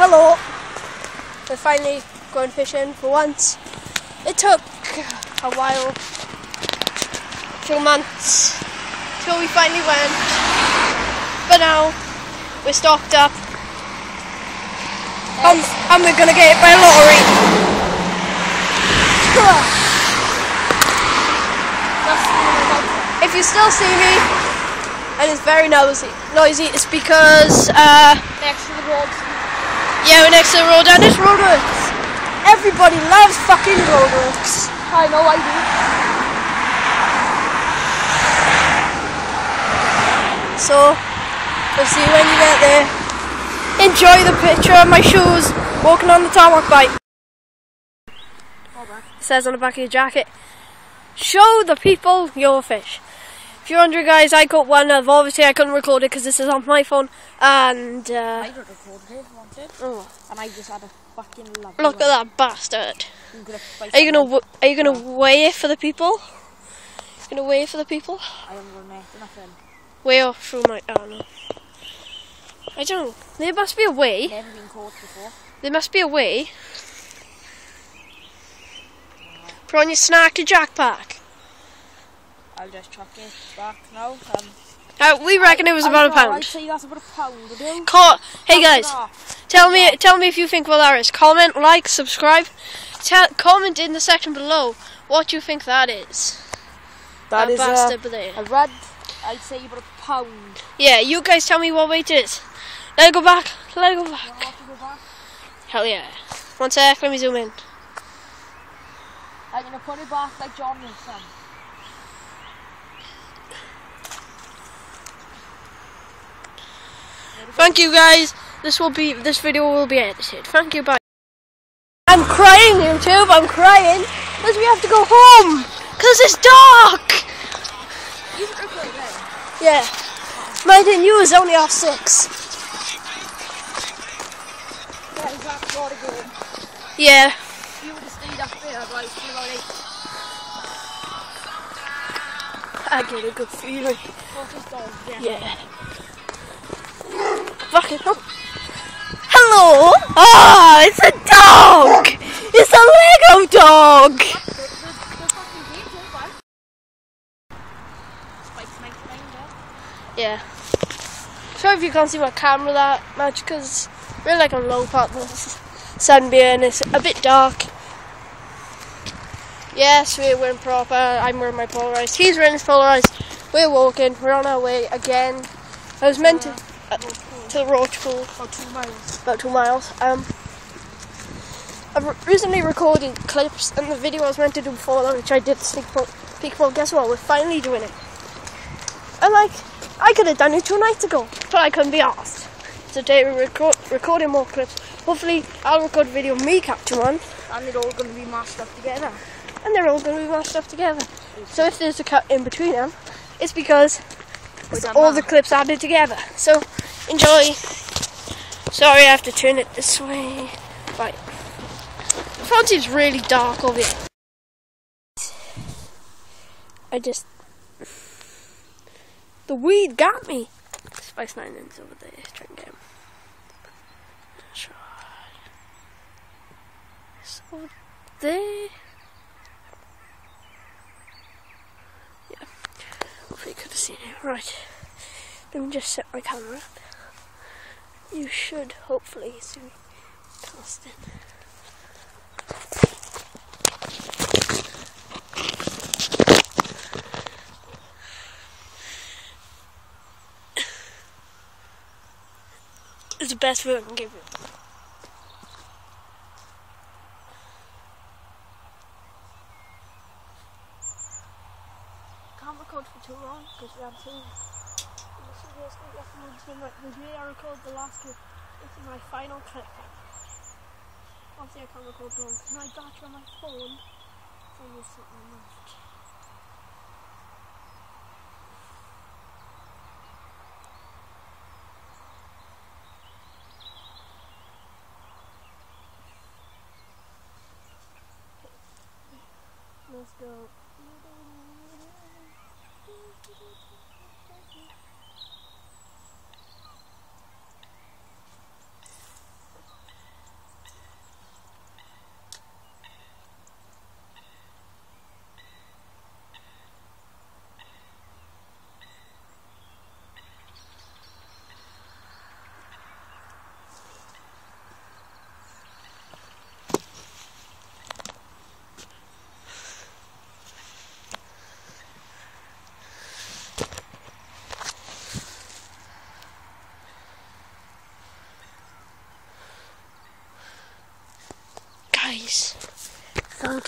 Hello. We're finally going fishing for once. It took a while, two months, till we finally went. But now we're stocked up. And, and we're gonna get hit by a lorry. If you still see me, and it's very noisy, noisy it's because uh, Next to the road. yeah, we're next to the road and it's roadworks. Everybody loves fucking roadworks. I know I do. So, we'll see you when you get there. Enjoy the picture of my shoes walking on the tarmac bike. It says on the back of your jacket, show the people your fish. If you're wondering guys, I caught one of, obviously I couldn't record it because this is on my phone, and uh, I could have recorded it if I wanted. oh, And I just had a fucking lovely look at that bastard. I'm gonna fight Are you gonna, are you gonna weigh it for the people? You gonna weigh it for the people? I am gonna nothing. Weigh off through my, I don't know. I don't know. There must be a way. Never been caught before. There must be a way. Put on your snacky jackpack. I'll just chuck it back now. Um, Uh, we reckon it was I about a don't I'd pound. say that's about a pound. Call, hey Pound guys, tell me, tell me if you think well that is. Comment, like, subscribe. Tell, comment in the section below what you think that is. That is uh, bastard a, there. a red, I'd say about a pound. Yeah, you guys tell me what weight it is. Let it go back. Let it go back. I'll have to go back. Hell yeah. One sec, let me zoom in. I'm gonna put it back like John was son. Thank you guys. This will be this video will be edited. Thank you. Bye. I'm crying, YouTube. I'm crying because we have to go home because it's dark. You can record it. Yeah. Mine and you is only off six. Yeah, that's what it is. Yeah. You would have stayed up there like till about eight. I get a good feeling. Yeah. Yeah. Fuck it. Oh. Hello. Ah, it's a dog. It's a Lego dog. The, the, the fucking game's over. Spikes 99 there. Yeah. Sorry if you can't see my camera that much because we're like a low part of the sunbeam. It's a bit dark. Yes, we're wearing proper. I'm wearing my polarized. He's wearing his polarized. We're walking. We're on our way again. I was meant to uh, to the roach pool, About two miles. about two miles. Um, I've re- recently recorded clips, and the video I was meant to do before that, which I did sneak peek for. Guess what? We're finally doing it. And like, I could have done it two nights ago, but I couldn't be asked. So today we're record- recording more clips. Hopefully, I'll record a video of me capturing one, And they're all going to be mashed up together. and they're all going to be mashed up together. So if there's a cut in between them, it's because We're all the clips added together. So enjoy. Sorry, I have to turn it this way. Right. The front is really dark over here. I just. The weed got me. Spikes Nine is over there. Trying to get him. Over there. Yeah. Hopefully you could have seen it. Right. Let me just set my camera up. You should hopefully see me casting. It's the best view I can give you. Can't record for too long because we have to. This is just gonna get from my video I recorded the last clip. This is my final clip. Obviously I can't record long because my battery on my phone is almost sitting left. Let's go.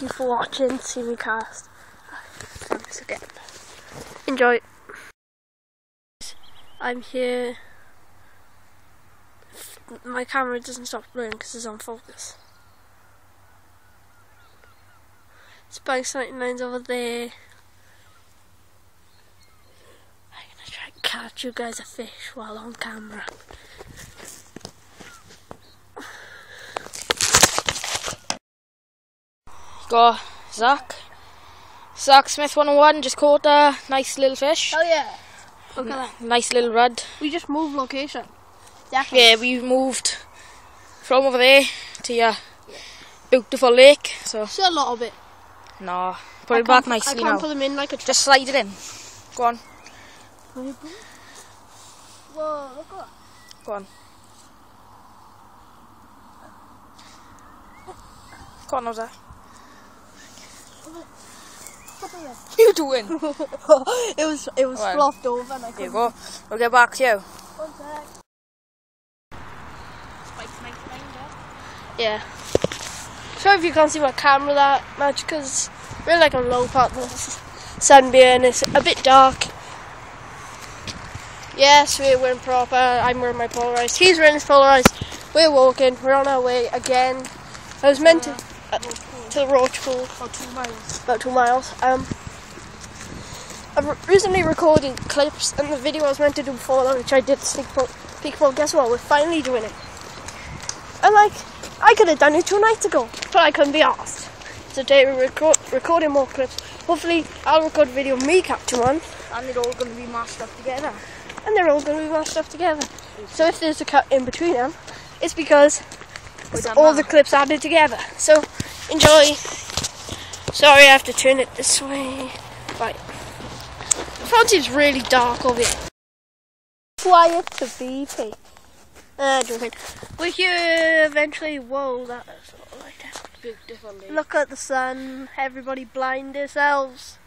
Thank you for watching. See me cast. Thanks again. Enjoy. I'm here. My camera doesn't stop blurring because it's on focus. Spikes 99's over there. I'm gonna try and catch you guys a fish while on camera. Go, Zak. Zak Smith 101 just caught a nice little fish. Oh yeah! Look at that. Nice little rod. We just moved location. Yeah, we moved from over there to your beautiful lake. So, Just a little bit. no, put I it back can't- I nicely can't now. put them in like a Just slide it in. Go on, Whoa, look at that. go on. Go on, now, Zak. What are you doing? it was it was Right. fluffed over and I Here you couldn't. go. We'll get back to you. One sec. Yeah. Sorry if you can't see my camera that much because we're like on low part of the sunbeam. It's a bit dark. Yes, we're wearing proper. I'm wearing my polarized. He's wearing his polarized. We're walking. We're on our way again. I was meant to uh, to the Roach Pool. About two miles. about two miles. Um, I've re- recently recorded clips, and the video I was meant to do before that, which I did sneak po- peek for. Guess what? We're finally doing it. And like, I could have done it two nights ago, but I couldn't be asked. So today we're record- recording more clips. Hopefully, I'll record a video of me capturing one, And they're all going to be mashed up together. and they're all going to be mashed up together. So if there's a cut in between them, it's because We've all that. the clips added together. So enjoy. Sorry, I have to turn it this way. Right. The front is really dark over here. Quiet to BP. Uh, joking. We're here eventually. Whoa, that is all right there. Beautiful. Look at the sun. Everybody blind yourselves.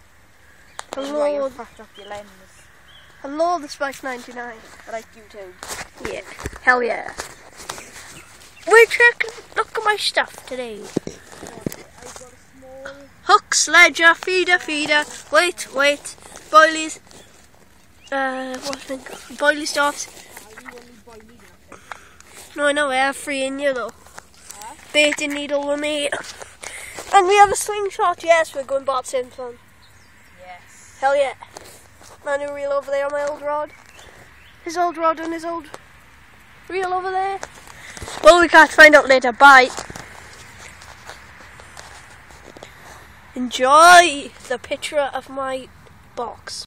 That's why you Hello, fucked up your lens. hello, the Spikes 99. I Like you too. Yeah, hell yeah. We're checking. Look at my stuff today. Hook, sledger, feeder, feeder. Wait, wait. Boilies. Uh, what's it called? Boilie stops. No, I know, I have three in you though. Baiting needle with me. And we have a slingshot, yes, we're going Bob Simpson. Yes. Hell yeah. Man who reel over there on my old rod. His old rod and his old reel over there. Well, we can't find out later. Bye. Enjoy the picture of my box.